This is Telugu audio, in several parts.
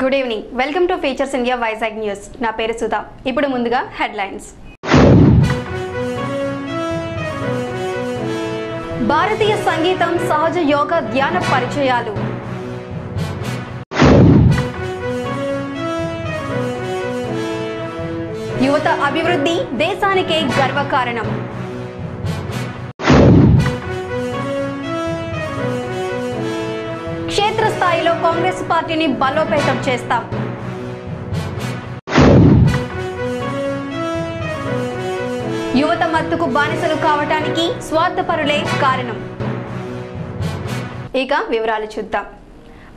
Good evening welcome to features India Vizag news నా పేరు సుధా. ఇప్పుడు ముందుగా హెడ్లైన్స్ భారతీయ సంగీతం సహజ యోగ ధ్యాన పరిచయాలు. యువత అభివృద్ధి దేశానికే గర్వకారణం. కాంగ్రెస్ పార్టీని బలోపేతం చేస్తాం. యువత మత్తుకు బానిసలు కావటానికి స్వార్థపరులే కారణం. ఇక వివరాలు చూద్దాం.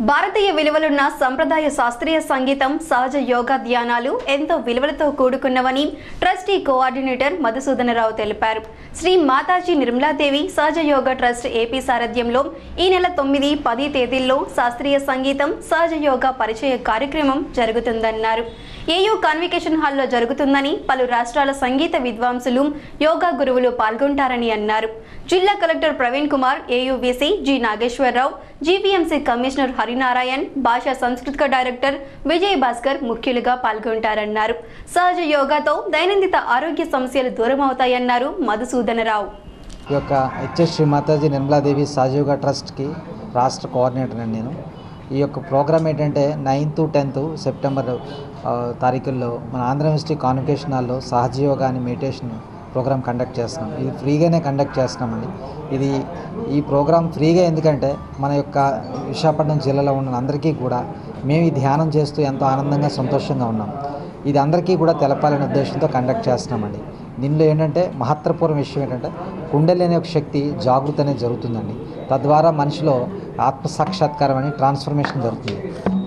భారతీయ విలువలున్న సంప్రదాయ శాస్త్రీయ సంగీతం సహజ యోగా ధ్యానాలు ఎంతో విలువలతో కూడుకున్నవని ట్రస్టీ కోఆర్డినేటర్ మధుసూదనరావు తెలిపారు. శ్రీ మాతాజీ నిర్మలాదేవి సహజ యోగా ట్రస్ట్ ఏపీ సారథ్యంలో ఈ నెల తొమ్మిది పది తేదీల్లో శాస్త్రీయ సంగీతం సహజ యోగా పరిచయ కార్యక్రమం జరుగుతుందన్నారు. ఏయూ కాన్వికేషన్ హాల్లో జరుగుతుందని పలు రాష్ట్రాల సంగీత విద్వాంసులు యోగా గురువులు పాల్గొంటారని అన్నారు. జిల్లా collector Praveen Kumar AU VC G Nageswararao GVMC commissioner Harinarayan భాషా సంస్కృతిక డైరెక్టర్ విజయ్ భాస్కర్ ముఖ్యులుగా పాల్గొంటారన్నారు. సహజ యోగాతో దైనందిత ఆరోగ్య సమస్యలు దూరమవుతాయన్నారు మధుసూదనరావు. ఈ యొక్క హెచ్ఎస్ శ్రీ మాతాజీ నిర్మలాదేవి సహజయోగ ట్రస్ట్కి రాష్ట్ర కోఆర్డినేటర్ అండి నేను. ఈ యొక్క ప్రోగ్రామ్ ఏంటంటే నైన్త్ టెన్త్ సెప్టెంబర్ తారీఖుల్లో మన ఆంధ్ర యూనివర్సిటీ కాన్వకేషన్ హాల్లో సహజయోగా అని మెడిటేషన్ ప్రోగ్రామ్ కండక్ట్ చేస్తున్నాం. ఇది ఫ్రీగానే కండక్ట్ చేస్తున్నామండి. ఇది ఈ ప్రోగ్రామ్ ఫ్రీగా ఎందుకంటే మన యొక్క విశాఖపట్నం జిల్లాలో ఉన్న అందరికీ కూడా మేము ఈ ధ్యానం చేస్తూ ఎంతో ఆనందంగా సంతోషంగా ఉన్నాం. ఇది అందరికీ కూడా తెలపాలనే ఉద్దేశంతో కండక్ట్ చేస్తున్నామండి. దీనిలో ఏంటంటే మహత్తరపూర్వం విషయం ఏంటంటే కుండలి అనే ఒక శక్తి జాగృతి అనేది జరుగుతుందండి. తద్వారా మనిషిలో ఆత్మ సాక్షాత్కారం అని ట్రాన్స్ఫర్మేషన్ జరుగుతుంది.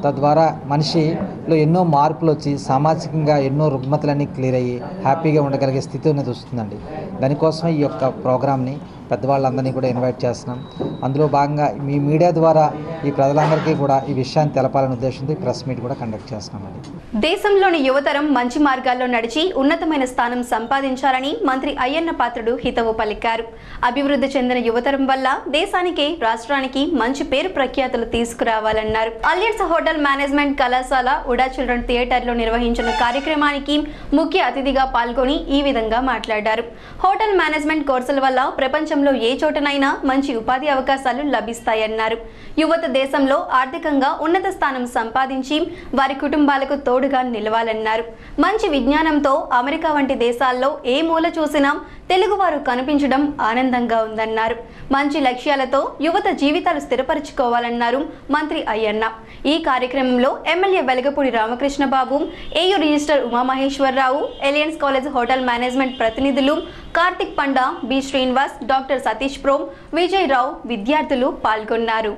తద్వారా మనిషిలో ఎన్నో మార్పులు వచ్చి సామాజికంగా ఎన్నో రుగ్మతలన్నీ క్లియర్ అయ్యి హ్యాపీగా ఉండగలిగే స్థితి అనేది వస్తుందండి. దానికోసం ఈ యొక్క ప్రోగ్రామ్ని పెద్దవాళ్ళందరినీ కూడా ఇన్వైట్ చేస్తున్నాం. అందులో భాగంగా మీ మీడియా ద్వారా ఈ ప్రజలందరికీ కూడా ఈ విషయాన్ని తెలపాలనే ఉద్దేశంతో ఈ ప్రెస్ మీట్ కూడా కండక్ట్ చేస్తున్నామండి దేశంలోని యువతరం మంచి మార్గాల్లో నడిచి ఉన్నతమైన స్థానం సంపాదించాలని మంత్రి అయ్యన్న పాత్రుడు హితవు పలికారు. అభివృద్ధి చెందిన యువతరం వల్ల దేశానికి రాష్ట్రానికి మంచి పేరు ప్రఖ్యాతులు తీసుకురావాలన్నారు. అలియన్స్ హోటల్ మేనేజ్మెంట్ కళాశాల ఉడా చిల్డ్రన్ థియేటర్లో నిర్వహించిన కార్యక్రమానికి ముఖ్య అతిథిగా పాల్గొని ఈ విధంగా మాట్లాడారు. హోటల్ మేనేజ్మెంట్ కోర్సుల వల్ల ప్రపంచంలో ఏ చోటనైనా మంచి ఉపాధి అవకాశాలు లభిస్తాయన్నారు. యువత దేశంలో ఆర్థికంగా ఉన్నత స్థానం సంపాదించి వారి కుటుంబాలకు తోడుగా నిలవాలన్నారు. మంచి విజ్ఞానంతో అమెరికా వంటి దేశాల్లో ఏ మూల చూసినా తెలుగువారు కనిపించడం ఆనందంగా ఉందన్నారు. మంచి లక్ష్యాలతో యువత జీవితాలు స్థిరపరచుకోవాలన్నారు మంత్రి అయ్యన్న. ఈ కార్యక్రమంలో MLA Velagapudi Ramakrishna Babu AU register Umamaheswararao aliens college hotel management ప్రతినిధులు కార్తిక్ పండా బి శ్రీనివాస్ డాక్టర్ సతీష్ ప్రోమ్ విజయ్ రావు విద్యార్థులు పాల్గొన్నారు.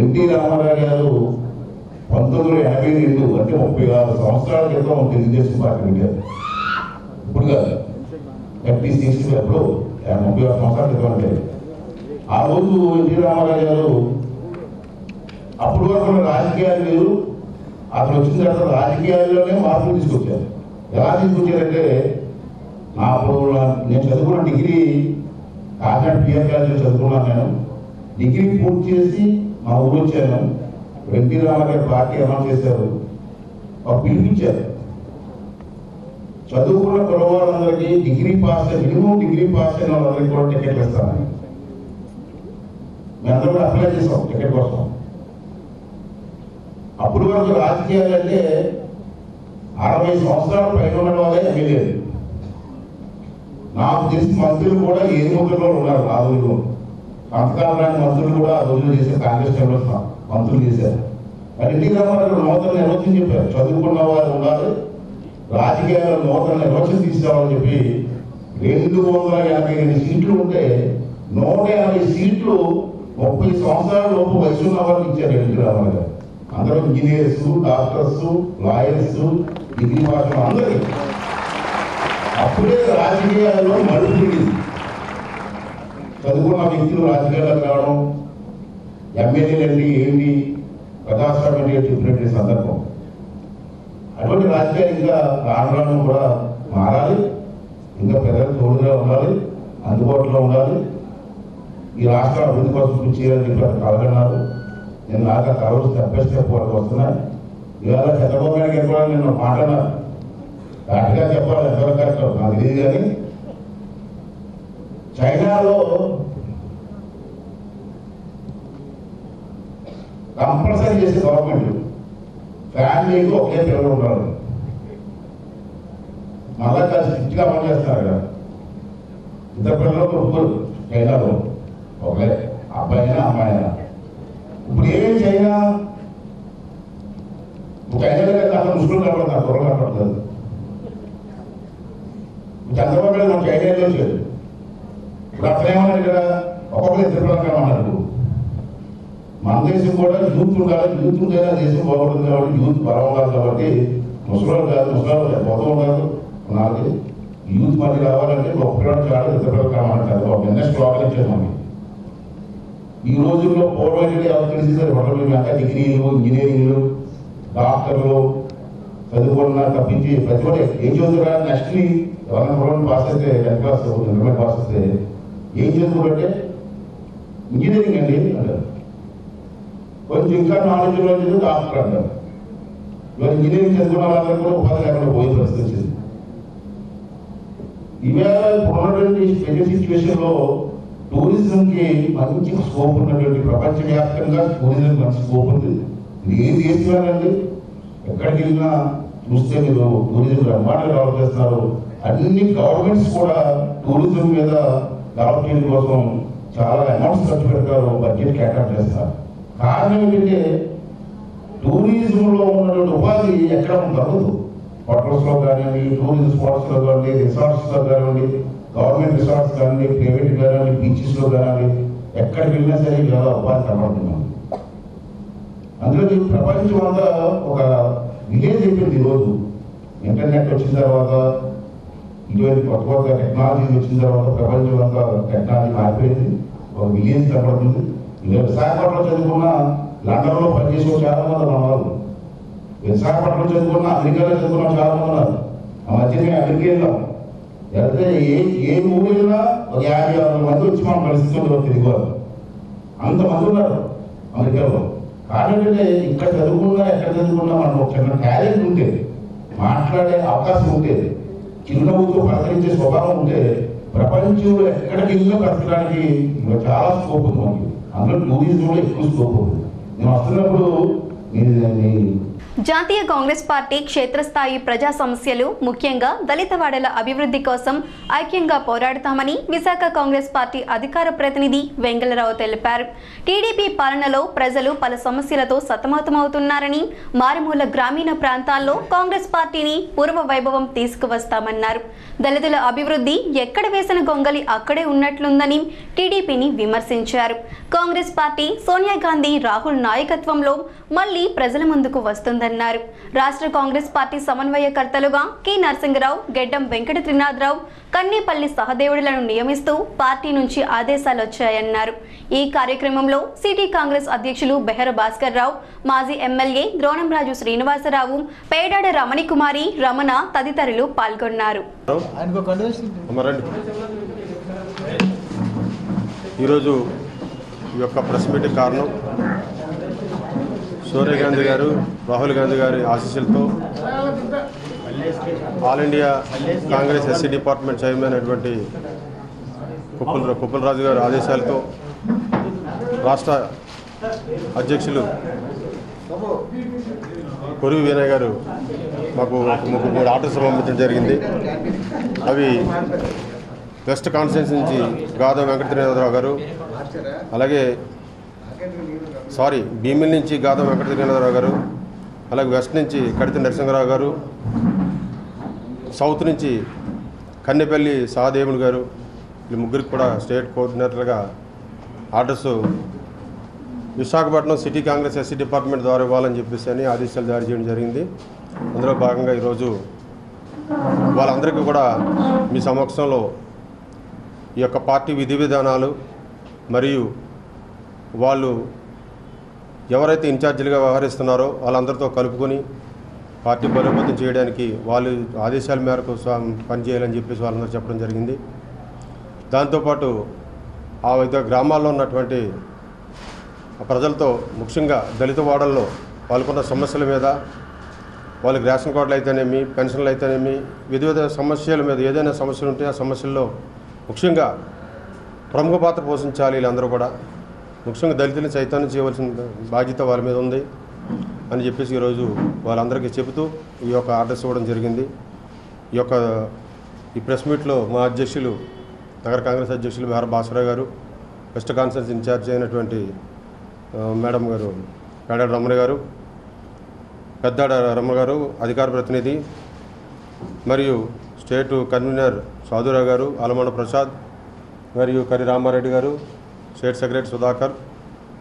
ఎన్టీ రామారావు గారు పంతొమ్మిది వందల యాభై ఐదు అంటే ముప్పై ఆరు సంవత్సరాల క్రితం తెలుగుదేశం పార్టీ ఇప్పుడుగా ఇప్పుడు కాదు థర్టీ సిక్స్ అప్పుడు ముప్పై ఆరు సంవత్సరాల క్రితం అంటే ఆ రోజు ఎన్టీ రామారావు గారు అప్పుడు వరకు రాజకీయాలు వేరు అతను వచ్చిన తర్వాత రాజకీయాల్లోనే మార్పులు తీసుకొచ్చారు. ఎలా తీసుకొచ్చారంటే నా అప్పుడు నేను చదువుకున్న డిగ్రీ కాకినాడ పిఆర్ కాలేజీలో చదువుకున్నాను నేను. డిగ్రీ పూర్తి చేసి మా ఊరు వచ్చాను. ఎన్టీ రామారావు గారు పార్టీ అనౌన్స్ చేశారు. పిలిపించారు చదువుకున్న కురవాళ్ళందరికీ degree pass minimum degree pass అయిన వాళ్ళందరికీ కూడా టికెట్ ఇస్తాను. మేమందరం కూడా అప్లై చేసాం టికెట్ కోసం. అప్పుడు వరకు రాజకీయాలు అంటే అరవై సంవత్సరాల పైన ఉన్న వాళ్ళే ఎమ్మెల్యేలు నాకు తెలిసిన మంత్రులు కూడా ఏ ముద్రలో ఉన్నారు ఆ రోజుల్లో సంతకాలు రాని మంత్రులు కూడా ఆ రోజుల్లో చేసే కాంగ్రెస్ టైంలో మంత్రులు చేశారు. మరి ఎన్టీ రామారావు గారు నూతన నిర్వచనం చెప్పారు చదువుకున్న వారు ఉండాలి రాజకీయాల్లో నూతన నిర్వచనం తీసుకురావాలని చెప్పి రెండు వందల యాభై ఎనిమిది సీట్లు ఉంటే నూట యాభై సీట్లు ముప్పై సంవత్సరాల లోపు వయసు ఉన్న వాళ్ళకి ఇచ్చారు ఎన్టీ రామారావు గారు. అందరూ engineers doctors lawyers degree pass అందరికీ. అప్పుడే రాజకీయాల్లో మలుపు చదువుకున్న వ్యక్తులు రాజకీయాలకు రావడం ఎమ్మెల్యేలు అంటే ఏంటి ప్రజాస్వామ్యం చెప్పినటువంటి సందర్భం. అటువంటి రాజకీయాలు ఇంకా రాను కూడా మారాలి. ఇంకా ప్రజలకు తోడుగా ఉండాలి. అందుబాటులో ఉండాలి. ఈ రాష్ట్ర అభివృద్ధి కోసం కృషి చేయాలని చెప్పి అతను కలగన్నారు నేను నాకు కలవరు స్టెప్ బై స్టెప్ చెప్పాలి వస్తున్నాయి ఇవాళ చంద్రబాబు నాయుడు గారు కూడా నేను మాట్లాడాను గట్టిగా చెప్పాలి ఎంతవరకు కరెక్ట్ నాకు తెలియదు కానీ చైనాలో కంపల్సరీ చేసే గవర్నమెంట్ ఫ్యామిలీకి ఒకే పిల్లలు ఉంటారు మళ్ళా కలిసి ఇంటిగా అమలు చేస్తారు కదా. ఇద్దరు పిల్లలు ముగ్గురు చైనాలో ఒకే అబ్బాయి అయినా అమ్మాయి అయినా ఇప్పుడు ఏం చైనా ఒక ఐదు అక్కడ ముసుగులు కనపడతారు కుర్ర కనపడతారు చంద్రబాబు నాయుడు మనకి ఐడియాలో లేదు ఇప్పుడు అట్లా ఏమన్నారు ఇక్కడ? ఒక్కొక్కరు ఇద్దరు పిల్లలు కనమన్నారు మన దేశం కూడా యూత్ ఉండాలి యూత్ ఉంటేనే దేశం బాగుంటుంది కాబట్టి యూత్ బలం ఉండాలి కాబట్టి ముసలాడు కాదు ముసలాడు మొత్తం కాదు. నాకు యూత్ మళ్ళీ రావాలంటే ఒక పిల్లలు కాదు ఇద్దరు పిల్లలు కావాలంటారు ఒక ఎన్ఎస్ స్లాగ్ ఇచ్చారు మనకి ఈ రోజుల్లో పూర్వం ఎవరు తెలిసింది హోటల్ అంతా డిగ్రీలు ఇంజనీరింగ్లు డాక్టర్లు చదువుకున్న తప్పించి ప్రతి ఒక్కటి ఏం చదువుతున్నా నెక్స్ట్ ఎవరైనా పొలం పాస్ అయితే టెన్త్ క్లాస్ ఇంటర్మీడియట్ పాస్ అయితే ఏం చదువుకుంటే ఇంజనీరింగ్ అండి అంటారు. కొంచెం ఇంకా నాలెడ్జ్ రోజులు డాక్టర్ అంటారు మరి ఇంజనీరింగ్ చదువుకున్న వాళ్ళందరూ కూడా ఉపాధి లేకుండా పోయే పరిస్థితి వచ్చింది ఇవాళ ఇప్పుడున్నటువంటి స్పెషల్ సిచ్యువేషన్లో టూరిజంకి మంచి స్కోప్ ఉన్నటువంటి ప్రపంచవ్యాప్తంగా టూరిజం మంచి స్కోప్ ఉంది. ఇది ఏ ఎక్కడికి వెళ్ళినా చూస్తే మీరు టూరిజం బ్రహ్మాండ డెవలప్ చేస్తున్నారు అన్ని గవర్నమెంట్స్ కూడా టూరిజం మీద డెవలప్ చేయడం కోసం చాలా అమౌంట్స్ ఖర్చు పెడతారు బడ్జెట్ కేటాయింపు చేస్తారు. కారణం ఏంటంటే టూరిజంలో ఉన్నటువంటి ఉపాధి ఎక్కడ దొరకదు. హోటల్స్లో కానివ్వండి టూరిజం స్పాట్స్లో కానివ్వండి రిసార్ట్స్లో కానివ్వండి గవర్నమెంట్ రిసార్ట్స్ కానివ్వండి ప్రైవేట్ కానివ్వండి బీచెస్లో కానివ్వండి ఎక్కడికి వెళ్ళినా సరే ఇవాళ ఉపాధి కనబడుతున్నాం అందులో ప్రపంచం అంతా ఒక విలేజ్ చెప్పింది ఈరోజు ఇంటర్నెట్ వచ్చిన తర్వాత ఇటువంటి కొత్త కొత్త టెక్నాలజీ వచ్చిన తర్వాత ప్రపంచం అంతా టెక్నాలజీ మారిపోయింది. ఒక విలేజ్ కనబడుతుంది. విశాఖపట్నం చదువుకున్న లండన్లో పనిచేసిన చాలా మంది ఉన్నారు విశాఖపట్నం చదువుకున్న అమెరికాలో చదువుకున్న చాలా మంది ఉన్నారు. ఆ మధ్య మేము అమెరికా వెళ్ళాం వెళ్తే ఏ ఏ ఊరు వెళ్ళినా ఒక యాభై అరవై మంది వచ్చి మనం పరిస్థితుల్లో తిరిగి వాళ్ళు అంతమంది ఉన్నారు అమెరికాలో. కానీ ఏంటంటే ఇక్కడ చదువుకున్నా ఎక్కడ చదువుకున్నా మనం ఒక చిన్న టాలెంట్ ఉంటే మాట్లాడే అవకాశం ఉంటే చిరునవ్వుతో పలకరించే స్వభావం ఉంటే ప్రపంచంలో ఎక్కడికి వెళ్ళినా బ్రతకడానికి చాలా స్కోప్ ఉంది మనకి. అందులో టూరిజంలో ఎక్కువ స్కోప్ ఉంది నేను వస్తున్నప్పుడు నేను నీ జాతీయ కాంగ్రెస్ పార్టీ క్షేత్రస్థాయి ప్రజా సమస్యలు ముఖ్యంగా దళిత వాడల అభివృద్ధి కోసం ఐక్యంగా పోరాడతామని విశాఖ కాంగ్రెస్ పార్టీ అధికార ప్రతినిధి వెంగళరావు తెలిపారు. టీడీపీ పాలనలో ప్రజలు పలు సమస్యలతో సతమతమవుతున్నారని మారుమూల గ్రామీణ ప్రాంతాల్లో కాంగ్రెస్ పార్టీని పూర్వ వైభవం తీసుకువస్తామన్నారు. దళితుల అభివృద్ధి ఎక్కడ వేసిన గొంగలి అక్కడే ఉన్నట్లుందని టీడీపీని విమర్శించారు. కాంగ్రెస్ పార్టీ సోనియా గాంధీ రాహుల్ నాయకత్వంలో మళ్ళీ ప్రజల ముందుకు వస్తుందని వస్తుందన్నారు రాష్ట్ర కాంగ్రెస్ పార్టీ సమన్వయకర్తలుగా కె. నరసింహరావు గెడ్డం వెంకట త్రినాథరావు కన్నేపల్లి సహదేవుడులను నియమిస్తూ పార్టీ నుంచి ఆదేశాలు వచ్చాయన్నారు. ఈ కార్యక్రమంలో సిటీ కాంగ్రెస్ అధ్యక్షులు బెహర భాస్కర్ రావు మాజీ ఎమ్మెల్యే ద్రోణంరాజు శ్రీనివాసరావు పేడాడ రమణికుమారి రమణ తదితరులు పాల్గొన్నారు. ఈరోజు ఈ యొక్క ప్రెస్ మీట్ కారణం సోనియా గాంధీ గారు రాహుల్ గాంధీ గారి ఆశీస్సులతో all India Congress SC department chairman అయినటువంటి కుప్పల కుప్పలరాజు గారి ఆదేశాలతో రాష్ట్ర అధ్యక్షులు కొరివి వీరయ్య గారు మాకు ఒక మూడు ఆర్డర్స్ పంపించడం జరిగింది. అవి వెస్ట్ కాన్స్టిట్యూన్సీ నుంచి గాదవ వెంకటరావు గారు అలాగే సారీ భీమిల్ నుంచి గాదవ వెంకటరావు గారు అలాగే వెస్ట్ నుంచి కడిత నరసింహరావు గారు సౌత్ నుంచి కన్నెపల్లి సహదేవులు గారు ఈ ముగ్గురికి కూడా state కోఆర్డినేటర్గా orders Visakhapatnam city Congress SC department ద్వారా ఇవ్వాలని చెప్పేసి అని ఆదేశాలు జారీ చేయడం జరిగింది. అందులో భాగంగా ఈరోజు వాళ్ళందరికీ కూడా మీ సమక్షంలో ఈ యొక్క పార్టీ విధి విధానాలు మరియు వాళ్ళు ఎవరైతే ఇన్ఛార్జీలుగా వ్యవహరిస్తున్నారో వాళ్ళందరితో కలుపుకొని పార్టీ బలోపేతం చేయడానికి వాళ్ళు ఆదేశాల మేరకు పనిచేయాలని చెప్పేసి వాళ్ళందరూ చెప్పడం జరిగింది. దాంతోపాటు ఆ వివిధ గ్రామాల్లో ఉన్నటువంటి ప్రజలతో ముఖ్యంగా దళిత వాడల్లో వాళ్ళకున్న సమస్యల మీద వాళ్ళకి రేషన్ కార్డులు అయితేనేమి పెన్షన్లు అయితేనేమి వివిధ వివిధ సమస్యల మీద ఏదైనా సమస్యలు ఉంటే ఆ సమస్యల్లో ముఖ్యంగా ప్రముఖ పాత్ర పోషించాలి వీళ్ళందరూ కూడా. ముఖ్యంగా దళితులను చైతన్యం చేయవలసిన బాధ్యత వాళ్ళ మీద ఉంది అని చెప్పేసి ఈరోజు వాళ్ళందరికీ చెబుతూ ఈ యొక్క ఆర్డర్స్ ఇవ్వడం జరిగింది. ఈ యొక్క ఈ ప్రెస్ మీట్లో మా అధ్యక్షులు నగర కాంగ్రెస్ అధ్యక్షులు బిహార భాస్కరరావు గారు వెస్ట్ కాన్ఫరెన్స్ ఇన్ఛార్జ్ అయినటువంటి మేడం గారు పేడాడ రమణ గారు పెద్దాడ రమణ గారు అధికార ప్రతినిధి మరియు స్టేటు కన్వీనర్ సాధురావు గారు ఆలమండ ప్రసాద్ మరియు కరి రామారెడ్డి గారు స్టేట్ సెక్రటరీ సుధాకర్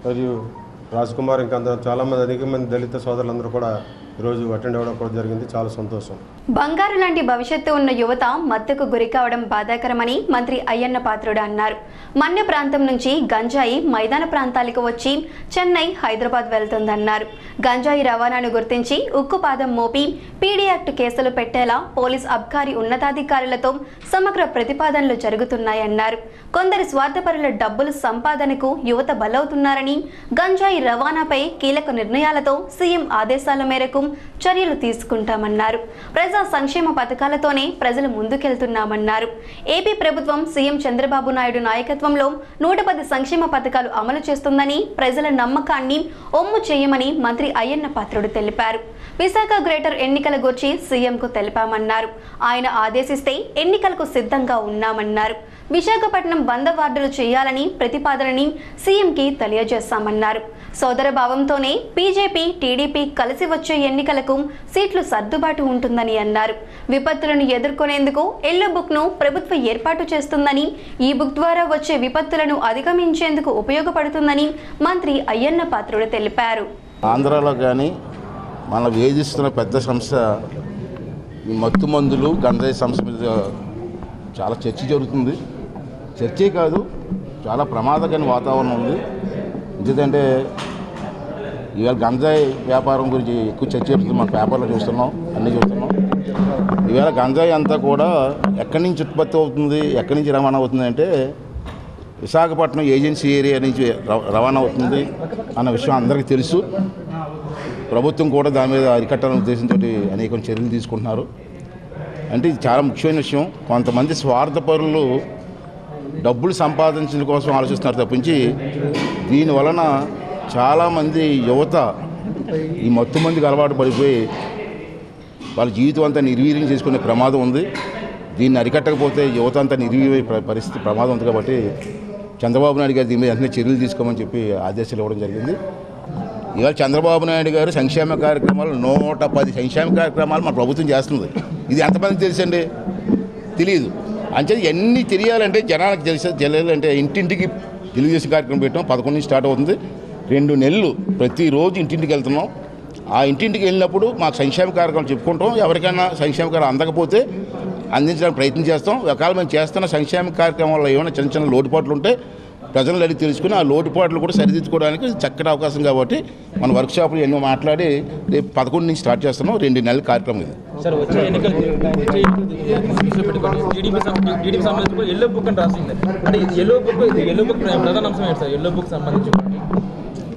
మరియు రాజ్ కుమార్ ఇంకా అందరూ చాలామంది అధిక మంది దళిత సోదరులందరూ కూడా ఈరోజు అటెండ్ అవ్వడం కూడా జరిగింది. చాలా సంతోషం. బంగారు లాంటి భవిష్యత్తు ఉన్న యువత మత్తుకు గురి కావడం బాధాకరమని మంత్రి అయ్యన్న పాత్రుడు అన్నారు. మన్య ప్రాంతం నుంచి గంజాయి మైదాన ప్రాంతాలకు వచ్చి చెన్నై హైదరాబాద్ వెళ్తుందన్నారు. గంజాయి రవాణాను గుర్తించి ఉక్కుపాదం మోపి పీడీ యాక్ట్ కేసులు పెట్టేలా పోలీస్ అబ్కారీ ఉన్నతాధికారులతో సమగ్ర ప్రతిపాదనలు జరుగుతున్నాయన్నారు. కొందరు స్వార్థపరుల డబ్బులు సంపాదనకు యువత బలవుతున్నారని గంజాయి రవాణాపై కీలక నిర్ణయాలతో సీఎం ఆదేశాల మేరకు చర్యలు తీసుకుంటామన్నారు. ప్రజా సంక్షేమ పథకాలతోనే ప్రజలు ముందుకెళ్తున్నామన్నారు. ఏపీ ప్రభుత్వం సీఎం చంద్రబాబు నాయుడు నాయకత్వంలో నూట పది సంక్షేమ పథకాలు అమలు చేస్తుందని ప్రజల నమ్మకాన్ని ఒమ్ము చేయమని మంత్రి అయ్యన్న పాత్రుడు తెలిపారు. విశాఖ గ్రేటర్ ఎన్నికల గురించి సీఎంకు తెలిపామన్నారు. ఆయన ఆదేశిస్తే ఎన్నికలకు సిద్ధంగా ఉన్నామన్నారు. విశాఖపట్నం వంద వార్డులు చేయాలని ప్రతిపాదనని సీఎంకి తెలియజేశామన్నారు. సోదర భావంతోనే బీజేపీ టీడీపీ కలిసి వచ్చే ఎన్నికలకు సీట్లు సర్దుబాటు ఉంటుందని అన్నారు. విపత్తులను ఎదుర్కొనేందుకు ఎల్లో బుక్ను ప్రభుత్వం ఏర్పాటు చేస్తుందని ఈ బుక్ ద్వారా వచ్చే విపత్తులను అధిగమించేందుకు ఉపయోగపడుతుందని మంత్రి అయ్యన్న పాత్రుడు తెలిపారు. ఆంధ్రాలో కానీ మన వేధిస్తున్న పెద్ద సంస్థ మత్తు మందులు గంజాయి మీద చాలా చర్చ జరుగుతుంది. చర్చే కాదు చాలా ప్రమాదకరమైన వాతావరణం ఉంది. ఎందుకంటే ఇవాళ గంజాయి వ్యాపారం గురించి ఎక్కువ చర్చ జరుగుతుంది. మన పేపర్లో చూస్తున్నాం అన్నీ చూస్తున్నాం. ఇవాళ గంజాయి అంతా కూడా ఎక్కడి నుంచి ఉత్పత్తి అవుతుంది ఎక్కడి నుంచి రవాణా అవుతుంది అంటే విశాఖపట్నం ఏజెన్సీ ఏరియా నుంచి ర- రవాణా అవుతుంది అన్న విషయం అందరికీ తెలుసు. ప్రభుత్వం కూడా దాని మీద అరికట్టాలనే ఉద్దేశంతో అనేక చర్యలు తీసుకుంటున్నారు. అంటే ఇది చాలా ముఖ్యమైన విషయం. కొంతమంది స్వార్థపరులు డబ్బులు సంపాదించడం కోసం ఆలోచిస్తున్నారు తప్పించి దీని వలన చాలామంది యువత ఈ మత్తు మందికి అలవాటు పడిపోయి వాళ్ళ జీవితం అంతా నిర్వీర్యం చేసుకునే ప్రమాదం ఉంది. దీన్ని అరికట్టకపోతే యువత అంతా నిర్వీర్య పరిస్థితి ప్రమాదం ఉంది కాబట్టి చంద్రబాబు నాయుడు గారు దీని మీద వెంటనే చర్యలు తీసుకోమని చెప్పి ఆదేశాలు ఇవ్వడం జరిగింది. ఇవాళ చంద్రబాబు నాయుడు గారు సంక్షేమ కార్యక్రమాలు నూట పది సంక్షేమ కార్యక్రమాలు మన ప్రభుత్వం చేస్తుంది ఇది ఎంతమంది తెలుసండి? తెలియదు అంటే ఎన్ని తెలియాలంటే జనాలకు తెలిసే తెలియాలంటే ఇంటింటికి తెలుగుదేశం కార్యక్రమం పెట్టాం. పదకొండు నుంచి స్టార్ట్ అవుతుంది. రెండు నెలలు ప్రతిరోజు ఇంటింటికి వెళ్తున్నాం. ఆ ఇంటింటికి వెళ్ళినప్పుడు మాకు సంక్షేమ కార్యక్రమాలు చెప్పుకుంటాం. ఎవరికైనా సంక్షేమ కార్యం అందకపోతే అందించడానికి ప్రయత్నం చేస్తాం. ఒకవేళ మేము చేస్తున్న సంక్షేమ కార్యక్రమాల్లో ఏమైనా చిన్న చిన్న లోటుపాట్లు ఉంటే ప్రజలను అడిగి తెలుసుకుని ఆ లోటుపాట్లు కూడా సరిదిద్దుకోవడానికి చక్కటి అవకాశం కాబట్టి మన వర్క్షాప్లు ఎన్నో మాట్లాడి రేపు పదకొండు నుంచి స్టార్ట్ చేస్తున్నాం. రెండు నెలల కార్యక్రమం ఇది.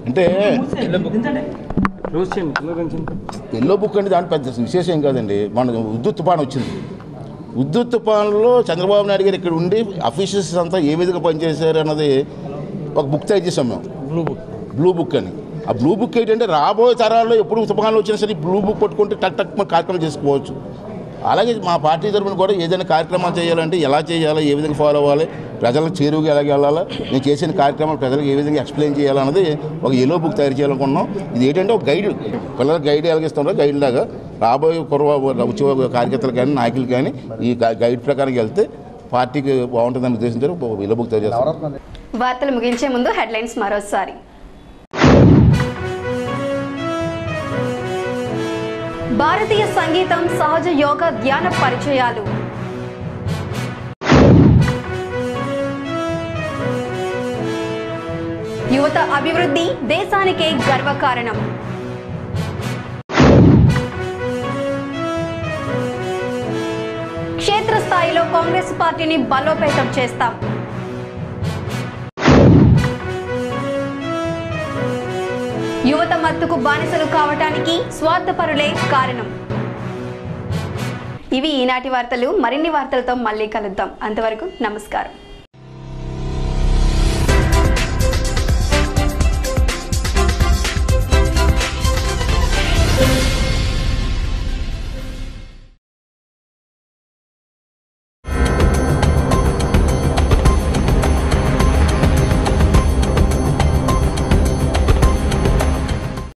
అంటే ఎల్లో బుక్ అంటే దాంట్లో పెద్ద విశేషం ఏం కాదండి. మన ఉద్దుత్ తుఫాన్ వచ్చింది. ఉద్దుత్ తుఫాన్లో చంద్రబాబు నాయుడు గారు ఇక్కడ ఉండి అఫీషియల్స్ అంతా ఏ విధంగా పనిచేశారు అన్నది ఒక బుక్ తయారు చేసాం మేము. బ్లూ బుక్ బ్లూ బుక్ అని. ఆ బ్లూ బుక్ ఏంటంటే రాబోయే తరాల్లో ఎప్పుడు తుఫాన్లు వచ్చినా సరే బ్లూ బుక్ పట్టుకుంటే టక్ టక్ మన కార్యక్రమం చేసుకోవచ్చు. అలాగే మా పార్టీ తరఫున కూడా ఏదైనా కార్యక్రమాలు చేయాలంటే ఎలా చేయాలి ఏ విధంగా ఫాలో అవ్వాలి ప్రజలకు చేరువుగా ఎలాగ వెళ్ళాలి నేను చేసిన కార్యక్రమాలు ప్రజలకు ఏ విధంగా ఎక్స్ప్లెయిన్ చేయాలన్నది ఒక ఎల్లో బుక్ తయారు చేయాలనుకున్నాం ఇది ఏంటంటే ఒక గైడ్ పిల్లలకు గైడ్ ఎలాగిస్తుందో గైడ్ లాగా రాబోయే కుర్ర వచ్చే కార్యకర్తలు కానీ నాయకులు కానీ ఈ గై- గైడ్ ప్రకారం వెళ్తే పార్టీకి బాగుంటుందని ఉద్దేశించారు ఒక వార్తలు ముగించే ముందు హెడ్లైన్స్ మరోసారి. భారతీయ సంగీతం సహజ యోగ ధ్యాన పరిచయాలు. యువత అభివృద్ధి దేశానికే గర్వకారణం. కాంగ్రెస్ పార్టీని బలోపేతం చేస్తాం. యువత మత్తుకు బానిసలు కావటానికి స్వార్థపరులే కారణం. ఇవి ఈనాటి వార్తలు. మరిన్ని వార్తలతో మళ్ళీ కలుద్దాం. అంతవరకు నమస్కారం.